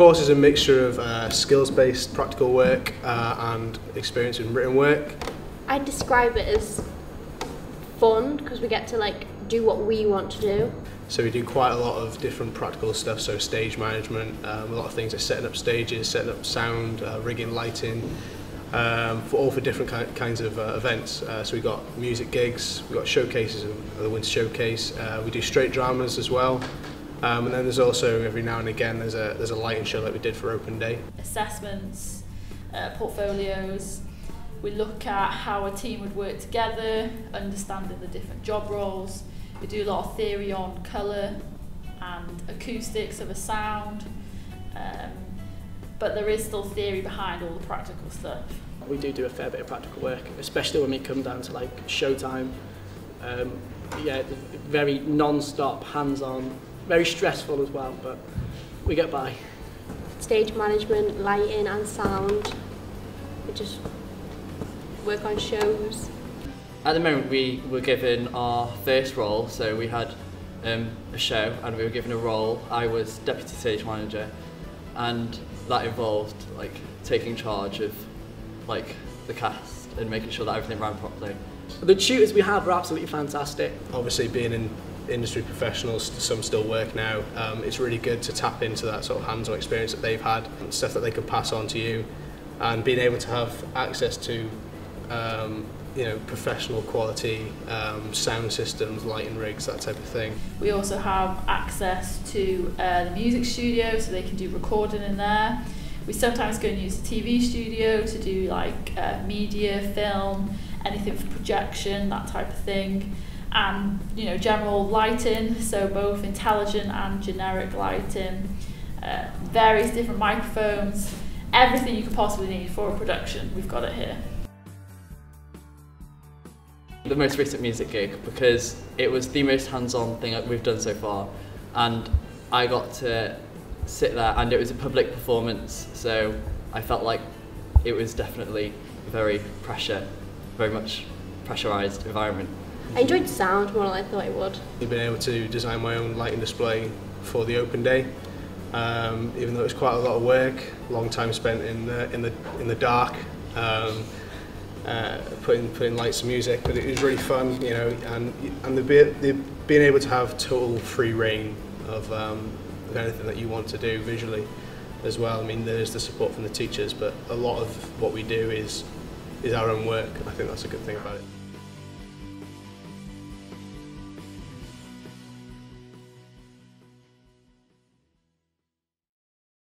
course is a mixture of uh, skills-based practical work uh, and experience in written work. I'd describe it as fun because we get to like do what we want to do. So we do quite a lot of different practical stuff, so stage management, um, a lot of things like setting up stages, setting up sound, uh, rigging lighting, um, for all for different ki kinds of uh, events. Uh, so we've got music gigs, we've got showcases of the Winter Showcase, uh, we do straight dramas as well. Um, and then there's also every now and again there's a there's a lighting show that we did for open day. Assessments, uh, portfolios. We look at how a team would work together, understanding the different job roles. We do a lot of theory on colour and acoustics of a sound. Um, but there is still theory behind all the practical stuff. We do do a fair bit of practical work, especially when we come down to like showtime. Um, yeah, very non-stop, hands-on, very stressful as well, but we get by. Stage management, lighting and sound. We just work on shows. At the moment we were given our first role, so we had um, a show and we were given a role. I was deputy stage manager and that involved like taking charge of like the cast and making sure that everything ran properly. The tutors we have are absolutely fantastic. Obviously being in industry professionals, some still work now, um, it's really good to tap into that sort of hands-on experience that they've had, stuff that they can pass on to you, and being able to have access to um, you know, professional quality um, sound systems, lighting rigs, that type of thing. We also have access to uh, the music studio so they can do recording in there. We sometimes go and use the TV studio to do like uh, media, film, anything for projection, that type of thing. And you know, general lighting, so both intelligent and generic lighting, uh, various different microphones, everything you could possibly need for a production, we've got it here the most recent music gig because it was the most hands-on thing that we've done so far and I got to sit there and it was a public performance so I felt like it was definitely very pressure, very much pressurised environment. I enjoyed sound more than I thought I would. I've been able to design my own lighting display for the open day um, even though it was quite a lot of work, long time spent in the, in the, in the dark um, uh, putting putting lights and music, but it was really fun, you know, and and the, the being able to have total free reign of, um, of anything that you want to do visually as well. I mean, there's the support from the teachers, but a lot of what we do is is our own work. I think that's a good thing about it.